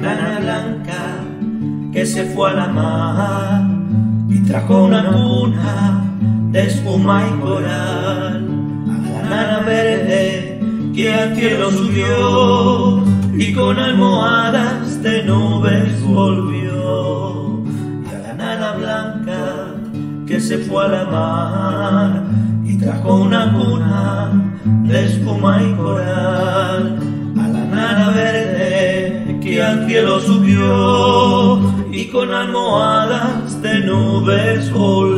nana blanca que se fue a la mar y trajo una cuna de espuma y coral. A la nana verde que al cielo subió y con almohadas de nubes volvió. A la nana blanca que se fue a la mar y trajo una cuna de espuma y coral. Cielo subió y con almohadas de nubes volvió.